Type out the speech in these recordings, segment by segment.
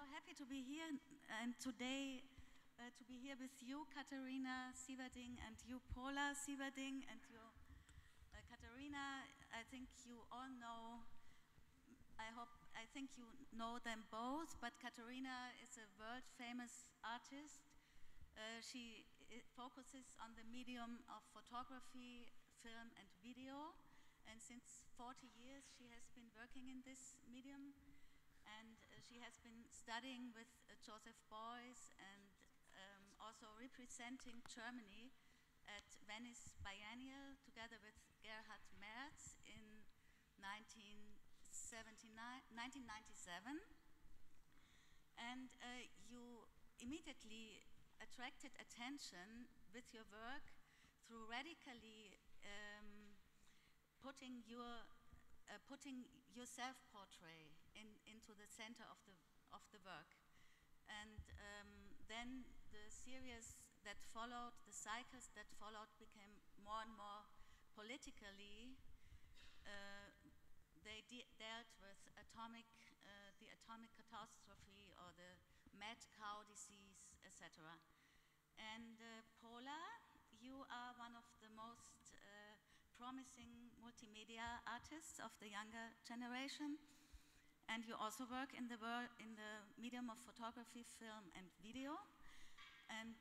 so happy to be here and today uh, to be here with you, Katharina Sieverding, and you, Pola Sieverding, and you, uh, Katharina. I think you all know. I hope I think you know them both. But Katharina is a world famous artist. Uh, she focuses on the medium of photography, film, and video. And since 40 years, she has been working in this medium uh, she has been studying with uh, Joseph Beuys and um, also representing Germany at Venice Biennial together with Gerhard Merz in 1997. And uh, you immediately attracted attention with your work through radically um, putting your uh, putting your self-portrait in, into the center of the, of the work. And um, then the series that followed, the cycles that followed became more and more politically, uh, they de dealt with atomic, uh, the atomic catastrophe or the mad cow disease, etc. And uh, Pola, you are one of the most uh, promising multimedia artists of the younger generation. And you also work in the, world, in the medium of photography, film, and video. And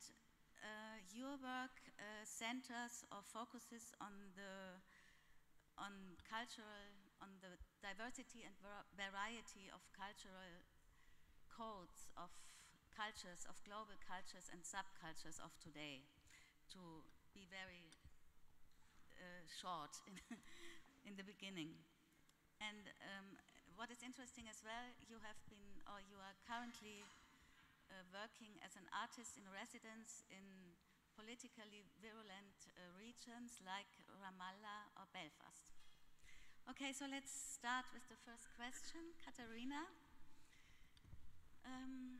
uh, your work uh, centers or focuses on the on cultural, on the diversity and variety of cultural codes of cultures, of global cultures and subcultures of today, to be very uh, short in, in the beginning. And um, what is interesting as well, you have been, or you are currently uh, working as an artist in residence in politically virulent uh, regions like Ramallah or Belfast. Okay, so let's start with the first question. Katharina. Um,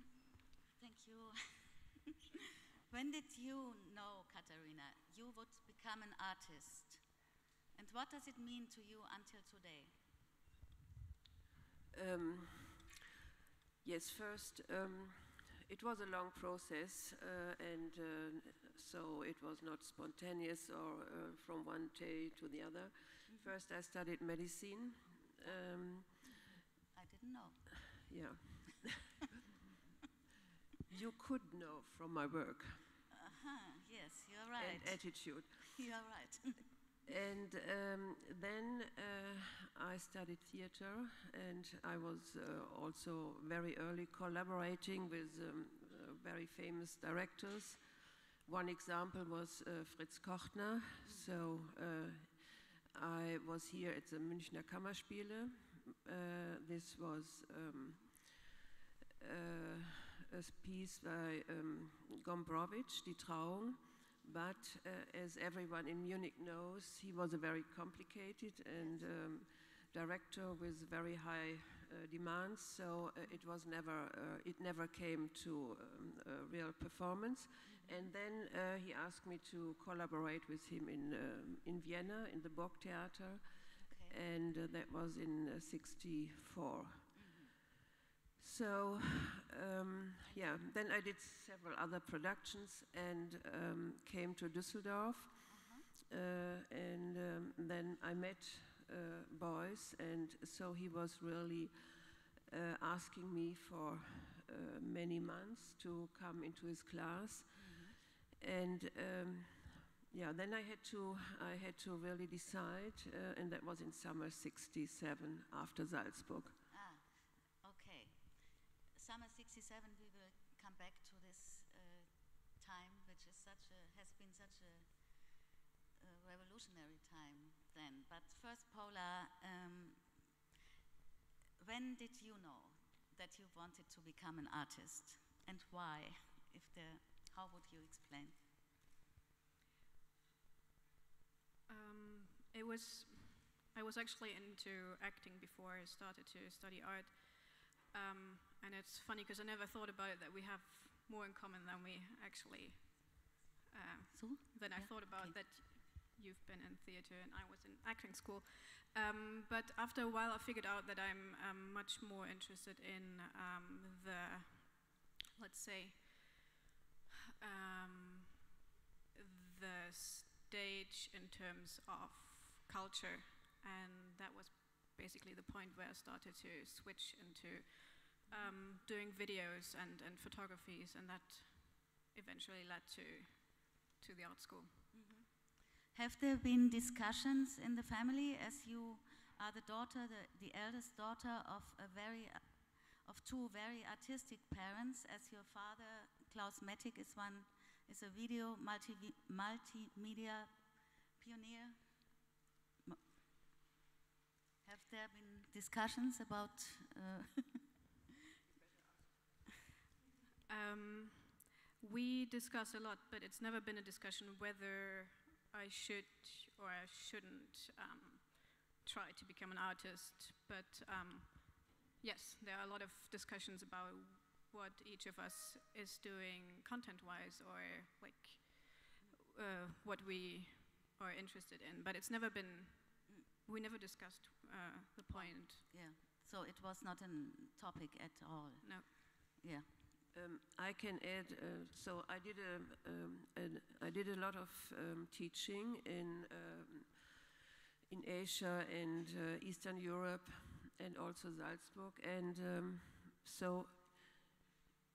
thank you. When did you know, Katharina, you would become an artist? And what does it mean to you until today? Um, yes, first, um, it was a long process, uh, and uh, so it was not spontaneous or uh, from one day to the other. Mm -hmm. First, I studied medicine. Um, I didn't know. Yeah. you could know from my work. Uh-huh, yes, you're right. And attitude. You're right. and um, then uh, I studied theater, and I was uh, also very early collaborating with um, uh, very famous directors. One example was uh, Fritz Kortner. So uh, I was here at the Münchner Kammerspiele. Uh, this was um, a piece by um, Gombrowicz, Die Trauung. But uh, as everyone in Munich knows, he was a very complicated and um, director with very high uh, demands. So uh, it was never, uh, it never came to um, a real performance. And then uh, he asked me to collaborate with him in um, in Vienna in the Burgtheater, okay. and that was in '64. So, um, yeah, then I did several other productions and um, came to Düsseldorf. Uh-huh. Uh, and um, then I met uh, and so he was really uh, asking me for uh, many months to come into his class. Mm-hmm. And um, yeah, then I had to I had to really decide, uh, and that was in summer '67 after Salzburg. 1947, we will come back to this uh, time, which is such a, has been such a, a revolutionary time then. But first, Pola, um, when did you know that you wanted to become an artist, and why? If the, how would you explain? Um, it was, I was actually into acting before I started to study art. Um, and it's funny because I never thought about that we have more in common than we actually. Uh, so? than yeah. I thought about okay. that you've been in theater and I was in acting school. Um, but after a while, I figured out that I'm um, much more interested in um, the, let's say, um, the stage in terms of culture, and that was basically the point where I started to switch into um, doing videos and, and photographies, and that eventually led to to the art school. Have there been discussions in the family as you are the daughter, the, the eldest daughter of a very, of two very artistic parents, as your father, Klaus Mettig, is one, is a video multi, multimedia pioneer? Have there been discussions about uh, Um, we discuss a lot, but it's never been a discussion whether I should or I shouldn't um, try to become an artist. But um, yes, there are a lot of discussions about what each of us is doing content-wise or like uh, what we are interested in. But it's never been. We never discussed uh, the point. Yeah, so it was not a topic at all. No. Yeah. Um, I can add. Uh, so I did a, um, an, I did a lot of um, teaching in um, in Asia and uh, Eastern Europe, and also Salzburg. And um, so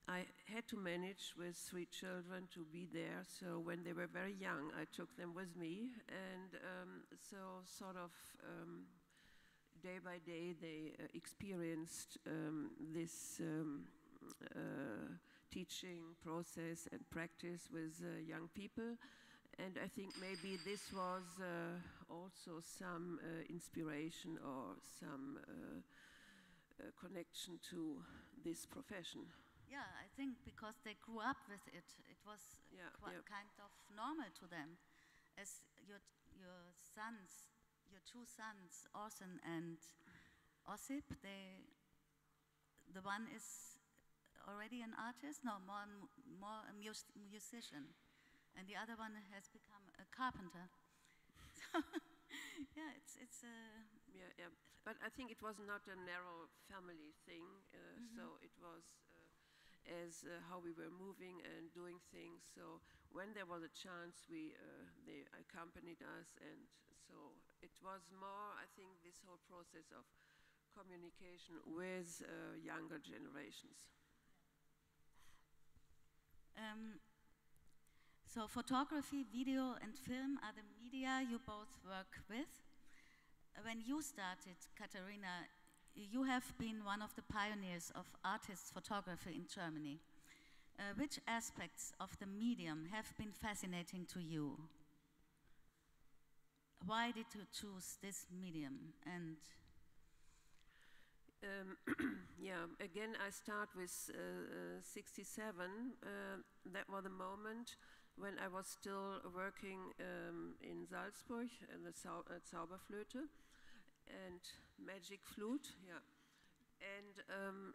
I had to manage with three children to be there. So when they were very young, I took them with me, and um, so sort of. Day by day, they uh, experienced this teaching process and practice with uh, young people. And I think maybe this was uh, also some uh, inspiration or some uh, uh, connection to this profession. Yeah, I think because they grew up with it, it was Yeah, quite yeah. kind of normal to them. As your your sons, your two sons, Orson and Ossip, they, the one is already an artist, no, more more a mus- musician, and the other one has become a carpenter. So, yeah, it's it's a Yeah, yeah. But I think it was not a narrow family thing. Uh, So it was uh, as uh, how we were moving and doing things. So when there was a chance, we uh, they accompanied us, and so it was more. I think this whole process of communication with uh, younger generations. Um, so photography, video, and film are the media you both work with. Uh, When you started, Katharina, you have been one of the pioneers of artist photography in Germany. Uh, which aspects of the medium have been fascinating to you? Why did you choose this medium? And Um, yeah, again, I start with uh, uh, 67. Uh, that was the moment when I was still working um, in Salzburg in the Zau Zauberflöte and Magic Flute. Yeah, and um,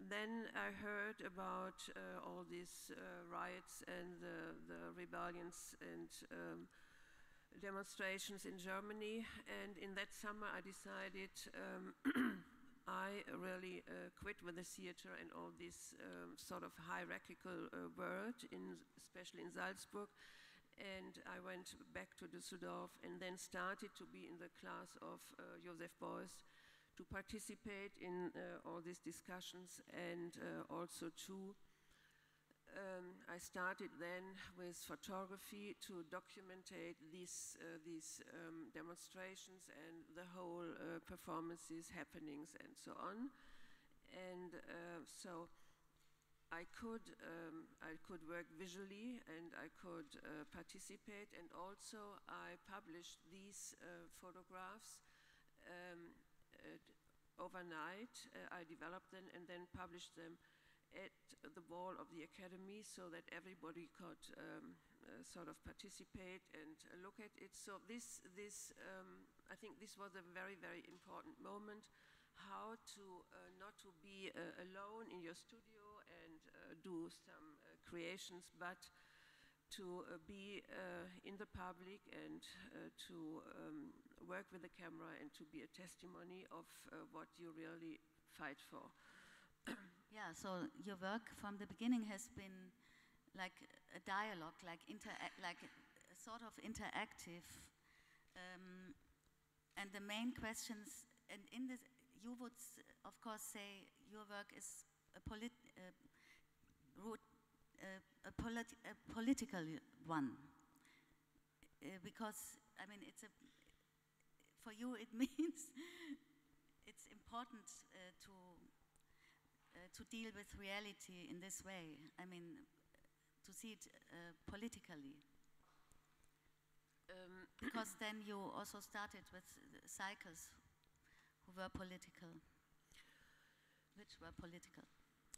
then I heard about uh, all these uh, riots and the, the rebellions and um, demonstrations in Germany. And in that summer, I decided um, I really uh, quit with the theater and all this um, sort of hierarchical uh, world, in, especially in Salzburg. And I went back to Düsseldorf and then started to be in the class of uh, Josef Beuys to participate in uh, all these discussions and uh, also to um, I started then with photography to documentate these, uh, these um, demonstrations and the whole uh, performances, happenings, and so on. And uh, so I could, um, I could work visually and I could uh, participate, and also I published these uh, photographs um, overnight. Uh, I developed them and then published them at the wall of the academy so that everybody could um, uh, sort of participate and uh, look at it. So this, this, um, I think this was a very, very important moment. How to uh, not to be uh, alone in your studio and uh, do some uh, creations, but to be in the public and to um, work with the camera and to be a testimony of what you really fight for. Yeah, so your work from the beginning has been like a dialogue, like like a sort of interactive, um, and the main questions. And in this, you would of course say your work is a, polit, uh, root, uh, a, politi- a political one, uh, because I mean it's a for you it means it's important uh, to uh, to deal with reality in this way. I mean, to see it uh, politically. Um, Because then you also started with cycles who were political, which were political.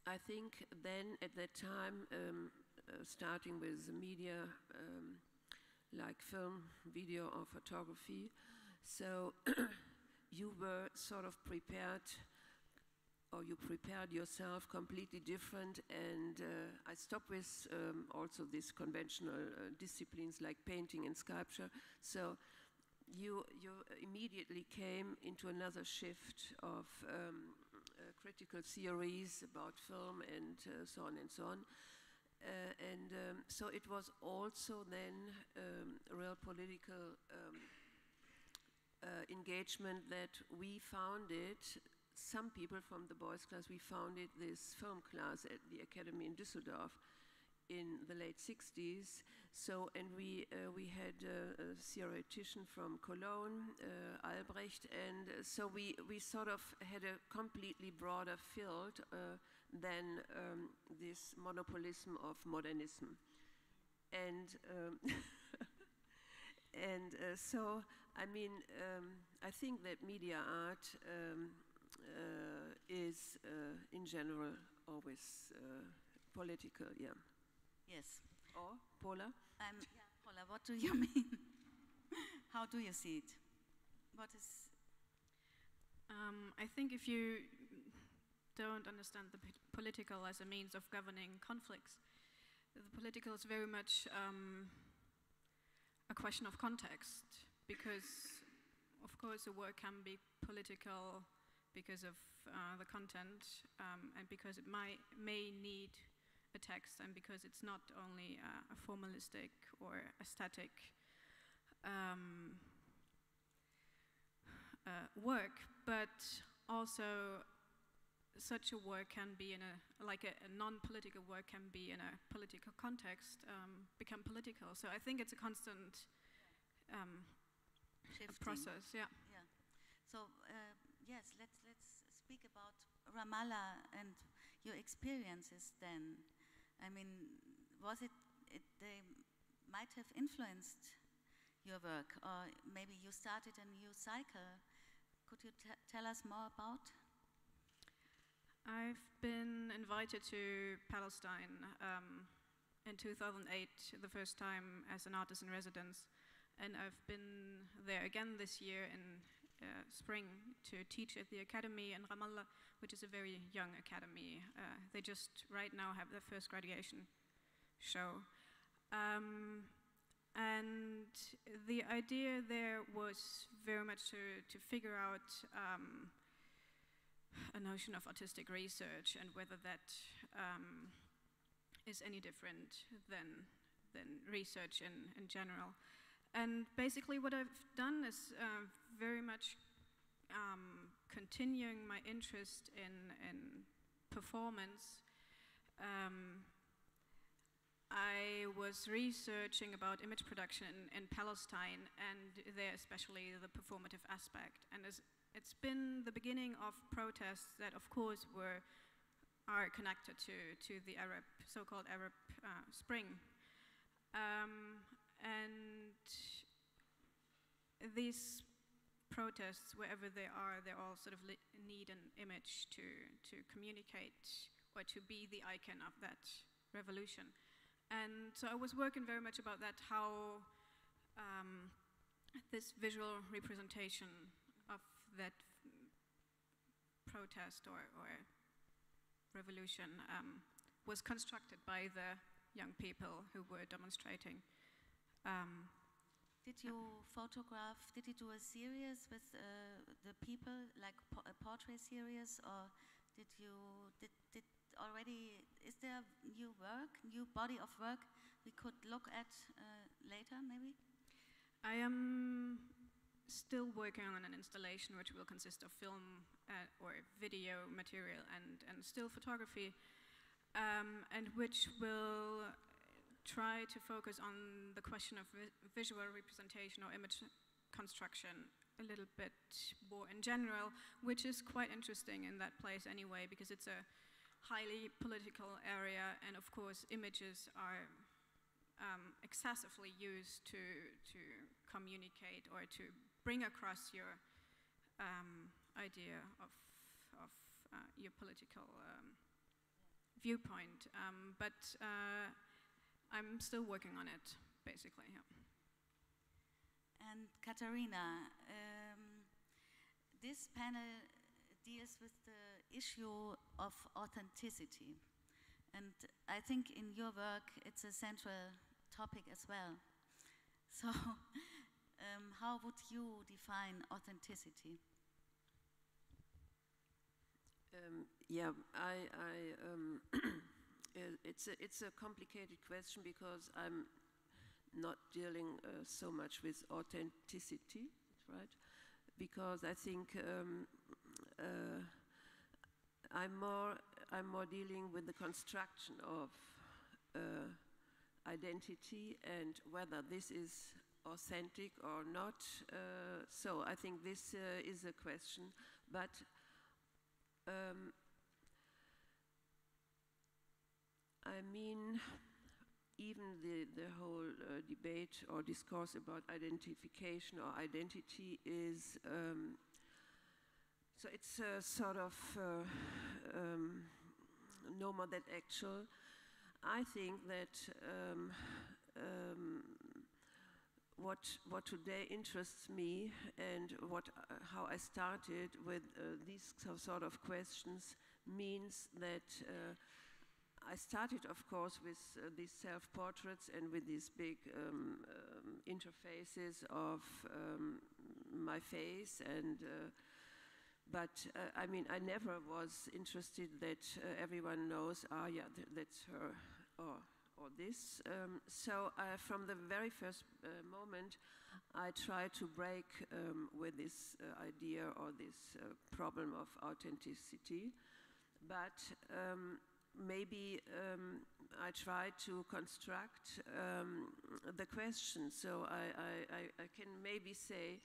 I think then at that time, um, uh, starting with the media um, like film, video, or photography, so you were sort of prepared, or you prepared yourself completely different. And uh, I stopped with um, also these conventional uh, disciplines like painting and sculpture. So you you immediately came into another shift of um, uh, critical theories about film and uh, so on and so on. Uh, and um, so it was also then um, real political um, uh, engagement that we founded. Some people from the Beuys' class, we founded this film class at the academy in Düsseldorf in the late 60s. So, and we, uh, we had uh, a theoretician from Cologne, uh, Albrecht, and uh, so we, we sort of had a completely broader field uh, than um, this monopolism of modernism. And, um, and uh, so, I mean, um, I think that media art um, is, uh, in general, always uh, political, yeah. Yes. Or, Pola? Um, yeah, Pola, what do you mean? How do you see it? What is Um, I think if you don't understand the p- political as a means of governing conflicts, the political is very much um, a question of context, because, of course, a work can be political because of uh, the content um, and because it might, may need a text and because it's not only uh, a formalistic or a static um, uh, work, but also such a work can be in a like a, a non-political work can be in a political context um, become political. So I think it's a constant um, process. Yeah. Yeah. So uh, yes, let's let's speak about Ramallah and your experiences then. I mean, was it, it they might have influenced your work, or maybe you started a new cycle. Could you tell us more about? I've been invited to Palestine um, in 2008, the first time as an artist in residence, and I've been there again this year in uh, spring to teach at the academy in Ramallah, which is a very young academy. Uh, they just right now have their first graduation show. Um, and the idea there was very much to, to figure out um, a notion of artistic research and whether that um, is any different than, than research in, in general. And basically, what I've done is uh, very much um, continuing my interest in, in performance. Um, I was researching about image production in, in Palestine, and there especially the performative aspect. And it's been the beginning of protests that, of course, were are connected to, to the Arab, so-called Arab uh, Spring. Um, and these protests, wherever they are, they all sort of need an image to, to communicate or to be the icon of that revolution. And so I was working very much about that, how um, this visual representation of that protest or, or revolution um, was constructed by the young people who were demonstrating. Um, did you photograph? Did you do a series with uh, the people, like po- a portrait series, or did you did did already? Is there new work, new body of work we could look at uh, later, maybe? I am still working on an installation which will consist of film uh, or video material and, and still photography, um, and which will try to focus on the question of vi- visual representation or image construction a little bit more in general, which is quite interesting in that place anyway, because it's a highly political area, and of course, images are um, excessively used to to communicate or to bring across your um, idea of of uh, your political um, viewpoint. Um, but uh, I'm still working on it, basically. Yeah. And Katharina, um, this panel deals with the issue of authenticity. And I think in your work it's a central topic as well. So, um, how would you define authenticity? Um, yeah, I, I um, it's a, it's a complicated question because I'm not dealing uh, so much with authenticity, right? Because I think um, uh, I'm more I'm more dealing with the construction of uh, identity and whether this is authentic or not. Uh, so I think this uh, is a question, but. Um, I mean, even the, the whole uh, debate or discourse about identification or identity is um, so it's uh, sort of uh, um, no more that actual. I think that um, um, what what today interests me and what uh, how I started with uh, these sort of questions means that uh, I started, of course, with uh, these self-portraits and with these big um, um, interfaces of um, my face and. Uh, but uh, I mean, I never was interested that uh, everyone knows, ah, yeah, th- that's her or, or this. Um, so from the very first uh, moment, I tried to break um, with this uh, idea or this problem of authenticity. But um, maybe um, I try to construct um, the question. So I, I, I, can maybe say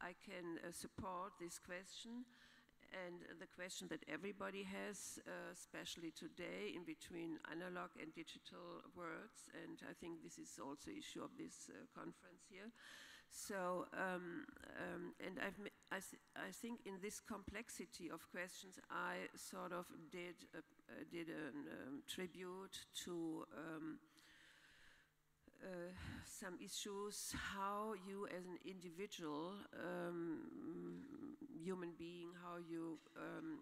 I can uh, support this question and the question that everybody has, uh, especially today, in between analog and digital worlds, and I think this is also issue of this uh, conference here. So, um, um, and I, th- I think in this complexity of questions, I sort of did uh, did a um, tribute to. Um, uh, some issues how you as an individual um, human being how you um,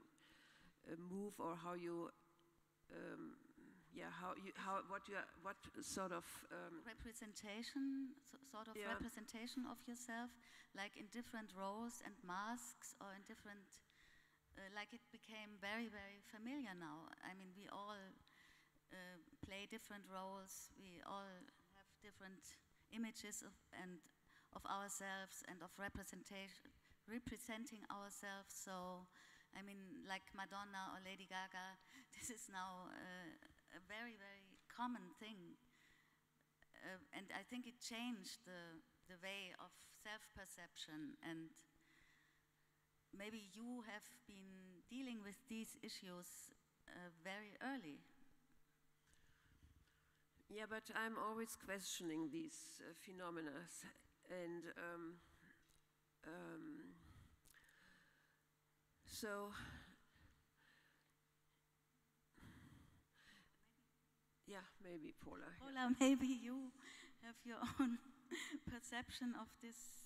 uh, move or how you um, yeah how you how what you are, what sort of um, Representation, so, sort of Yeah. representation of yourself, like in different roles and masks, or in different, uh, like it became very, very familiar now. I mean, we all uh, play different roles. We all have different images of and of ourselves and of representation, representing ourselves. So, I mean, like Madonna or Lady Gaga, this is now uh, a very, very common thing. Uh, and I think it changed the, the way of self perception. And maybe you have been dealing with these issues uh, very early. Yeah, but I'm always questioning these uh, phenomena, and um, um, so. Yeah, maybe Pola. yeah. Pola, maybe you have your own perception of this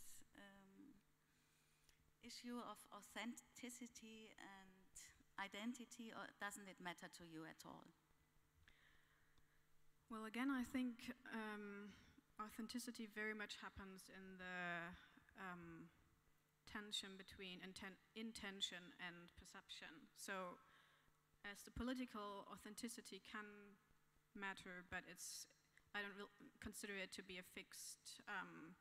issue of authenticity and identity, or doesn't it matter to you at all? Well, again, I think um, authenticity very much happens in the um, tension between inten- intention and perception. So, as the political authenticity can matter, but it's I don't consider it to be a fixed um,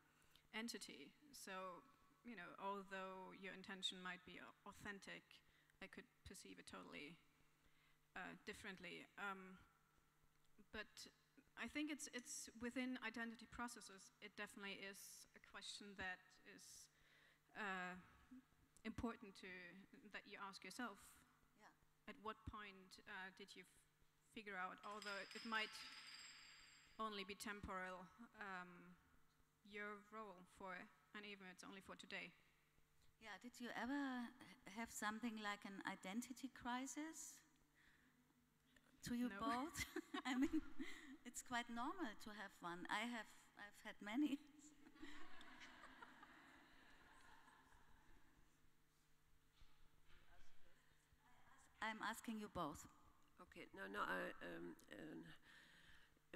entity. So, you know, although your intention might be authentic, I could perceive it totally uh, differently. Um, but I think it's it's within identity processes. It definitely is a question that is uh, important to that you ask yourself. Yeah. At what point uh, did you figure out? Although it might only be temporal, um, your role for, and even it's only for today. Yeah, did you ever have something like an identity crisis? To you No. both? I mean, it's quite normal to have one. I have, I've had many. I'm asking you both. Okay, no, no, I, um, um,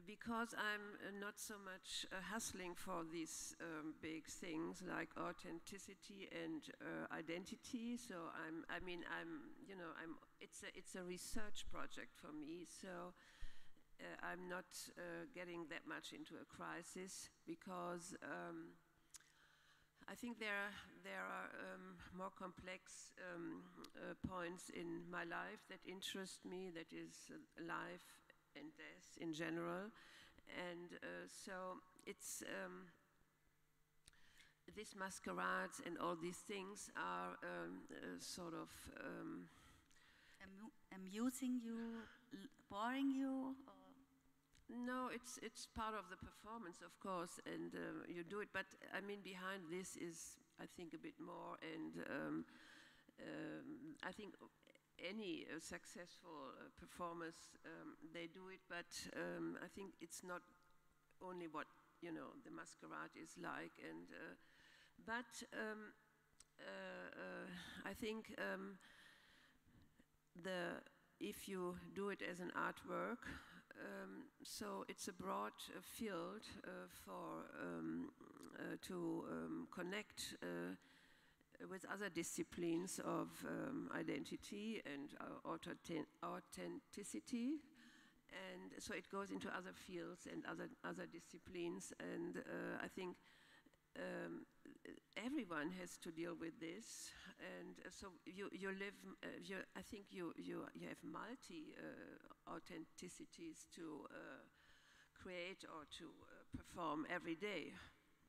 because I'm uh, not so much uh, hustling for these um, big things like authenticity and uh, identity. So I'm, I mean, I'm, you know, I'm. It's a, it's a research project for me. So uh, I'm not uh, getting that much into a crisis because. Um, I think there there are um, more complex um, uh, points in my life that interest me. That is life and death in general, and uh, so it's um, these masquerades and all these things are um, uh, sort of. Um, Amu- amusing you, l- boring you? Or No, it's it's part of the performance, of course, and uh, you do it. But I mean, behind this is, I think, a bit more, and um, um, I think any uh, successful uh, performers um, they do it. But um, I think it's not only what you know the masquerade is like, and uh, but um, uh, uh, I think um, the if you do it as an artwork, um, so it's a broad field for to connect with other disciplines of um, identity and uh, authenticity. And so it goes into other fields and other other disciplines, and uh, I think um, everyone has to deal with this, and uh, so you you live. Uh, I think you you you have multi uh, authenticities to uh, create or to perform every day.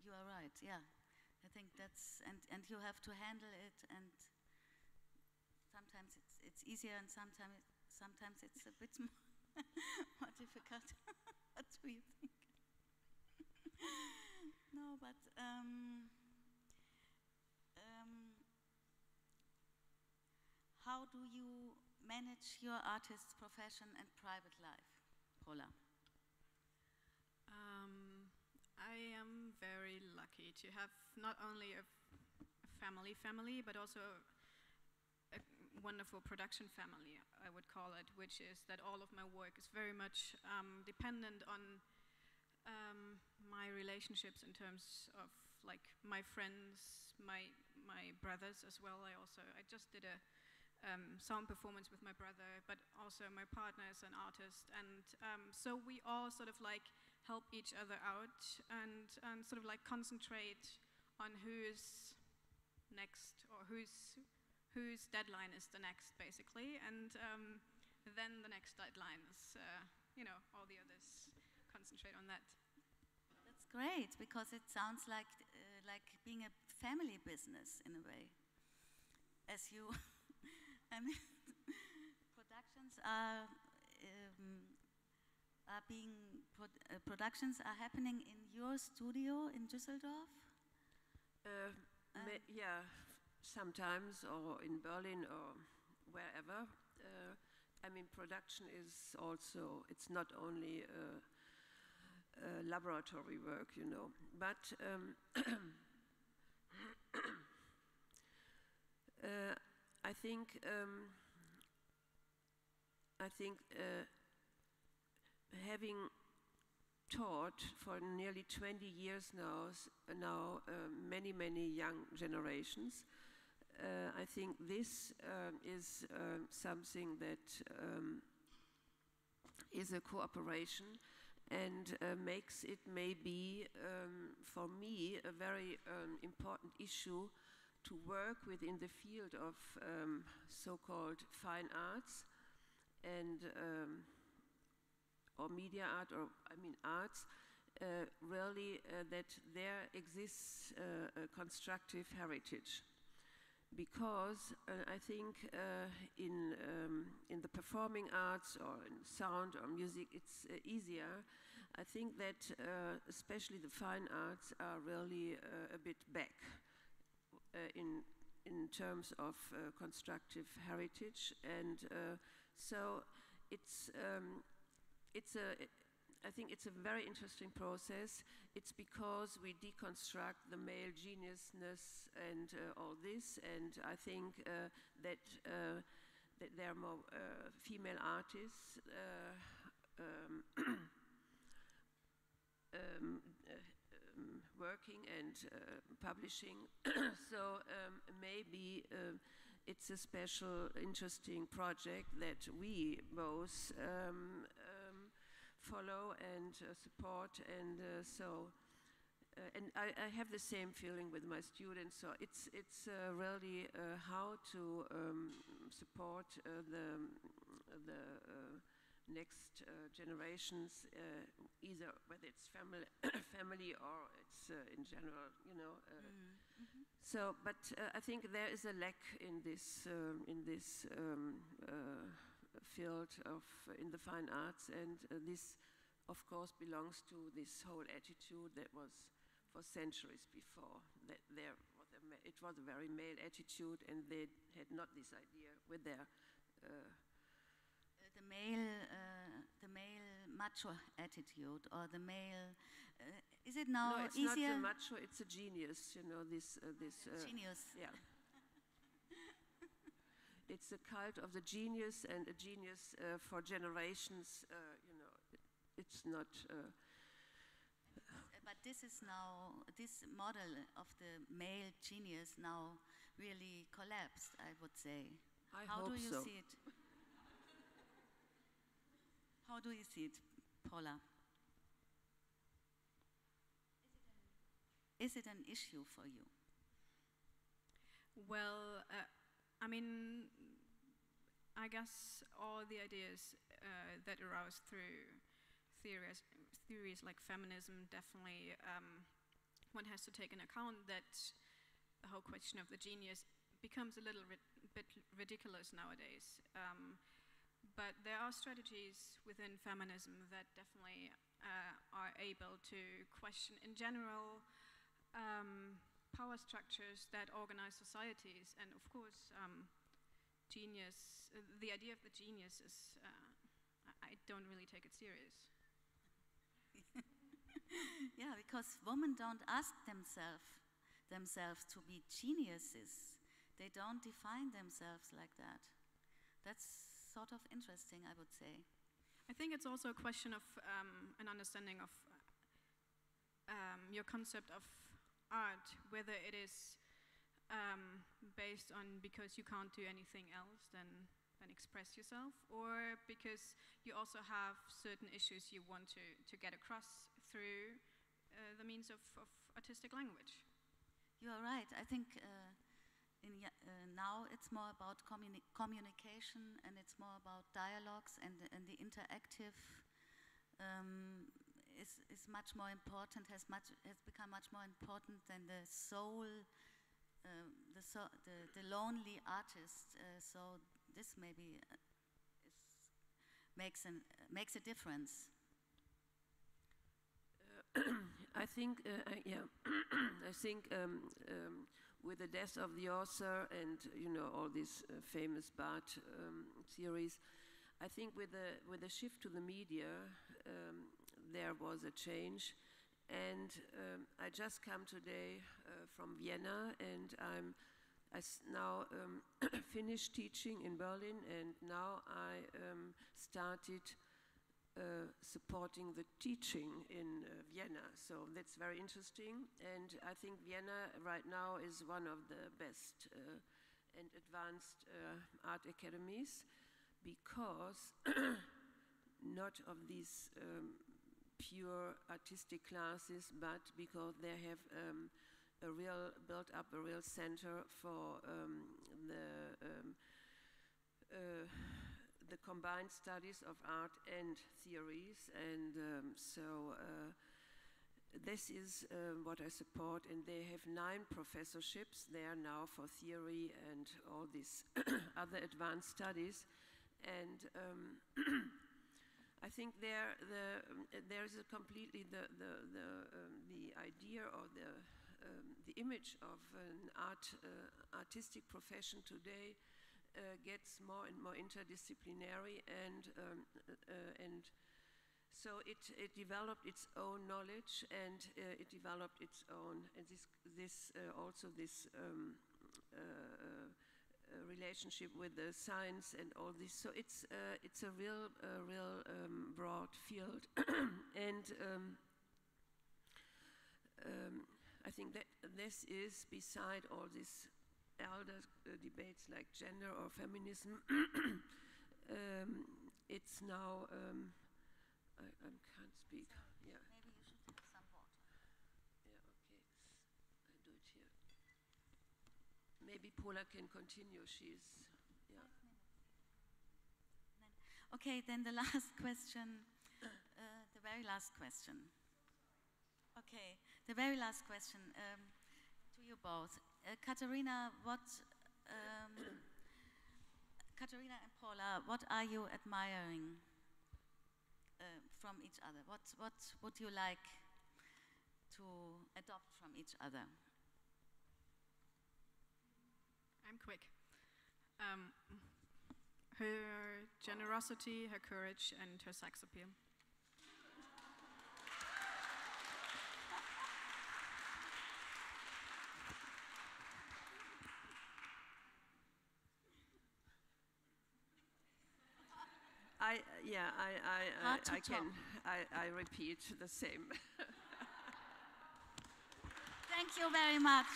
you are right, yeah. I think that's, and, and you have to handle it, and sometimes it's, it's easier, and sometimes, sometimes it's a bit more, more difficult. what do you think? no, but um, um, how do you manage your artist's profession and private life, Pola? Um, very lucky to have not only a family family, but also a wonderful production family, I would call it, which is that all of my work is very much um, dependent on um, my relationships in terms of like my friends, my my brothers as well. I also I just did a um, sound performance with my brother, but also my partner is an artist, and um, so we all sort of like help each other out and, and sort of like concentrate on who's next or whose whose deadline is the next basically and um, then the next deadline is uh, you know all the others concentrate on that That's great because it sounds like uh, like being a family business in a way. As you, I mean, productions are um, are being prod- uh, productions are happening in your studio in Düsseldorf. Uh, ma- yeah, sometimes, or in Berlin, or wherever. Uh, I mean, production is also, it's not only uh, uh, laboratory work, you know. But um, uh, I think, um, I think uh, having taught for nearly 20 years now, now uh, many, many young generations. Uh, I think this um, is um, something that um, is a cooperation and uh, makes it maybe um, for me a very um, important issue to work within the field of um, so-called fine arts and or media art or I mean arts uh, really uh, that there exists uh, a constructive heritage because uh, I think uh, in um, in the performing arts or in sound or music it's uh, easier. I think that especially the fine arts are really a bit back in in terms of constructive heritage, and so it's um, it's a I think it's a very interesting process. It's because we deconstruct the male geniusness and uh, all this, and I think uh, that uh, that there are more uh, female artists. Uh, um, um, uh, um, working and publishing, so um, maybe uh, it's a special, interesting project that we both um, um, follow and uh, support, and uh, so. Uh, and I, I have the same feeling with my students. So it's it's uh, really uh, how to um, support uh, the the uh, next uh, generations, uh, either whether it's family family or it's uh, in general, you know. uh, so, but uh, I think there is a lack in this um, in this um, uh, field of in the fine arts, and uh, this, of course, belongs to this whole attitude that was for centuries before. That there was a it was a very male attitude, and they had not this idea with their. Uh, the male, uh, the male macho attitude, or the male. Is it now no, it's easier? not a macho; it's a genius. You know this. Uh, this. Uh, Genius. Yeah. It's a cult of the genius and a genius uh, for generations. Uh, you know, it, it's not. Uh, But this is now, this model of the male genius now really collapsed, I would say. I How hope do you so. see it? How do you see it, Pola? Is it an issue for you? Well, uh, I mean, I guess all the ideas uh, that arouse through theories, theories like feminism definitely um, one has to take in account that the whole question of the genius becomes a little ri- bit ridiculous nowadays. Um, but there are strategies within feminism that definitely uh, are able to question, in general, um, power structures that organize societies. And of course, um, genius, uh, the idea of the genius is, uh, I, I don't really take it serious. Yeah, because women don't ask themselves themselves to be geniuses. They don't define themselves like that. That's sort of interesting, I would say. I think it's also a question of um, an understanding of um, your concept of art, whether it is um, based on because you can't do anything else than, than express yourself, or because you also have certain issues you want to, to get across through uh, the means of, of artistic language. You are right. I think uh, in, uh, now it's more about communi- communication and it's more about dialogues and, and the interactive um, is, is much more important, has, much, has become much more important than the soul, uh, the, so, the, the lonely artist. Uh, so this maybe uh, is, makes, an, uh, makes a difference. I think, uh, I, yeah, I think um, um, with the death of the author and you know all these uh, famous Barthes um, theories, I think with the with the shift to the media, um, there was a change, and um, I just come today uh, from Vienna, and I'm now um, finished teaching in Berlin, and now I um, started uh, supporting the teaching in uh, Vienna. So that's very interesting. And I think Vienna right now is one of the best uh, and advanced uh, art academies because not of these um, pure artistic classes, but because they have um, a real built up a real center for um, the um, uh, the combined studies of art and theories, and um, so uh, this is uh, what I support. And they have nine professorships there now for theory and all these other advanced studies, and. I think there, the, um, there is a completely the the the, um, the idea or the um, the image of an art uh, artistic profession today uh, gets more and more interdisciplinary and um, uh, and so it, it developed its own knowledge and uh, it developed its own and this this uh, also this um, uh, relationship with the science and all this. So it's uh, it's a real uh, real um, broad field, and um, um, I think that this is beside all these elder uh, debates like gender or feminism. Um, it's now um, I, I can't speak. Yeah. Maybe you should have some water. Yeah, okay. I do it here. Maybe Pola can continue. She's, yeah. Okay, then the last question, uh, the very last question. Okay, the very last question um, to you both. Uh, Katharina, what, um, Katharina and Pola, what are you admiring uh, from each other? What, what would you like to adopt from each other? I'm quick. Um, her generosity, her courage, and her sex appeal. I, yeah, I, I, I, I can. I, I repeat the same. Thank you very much.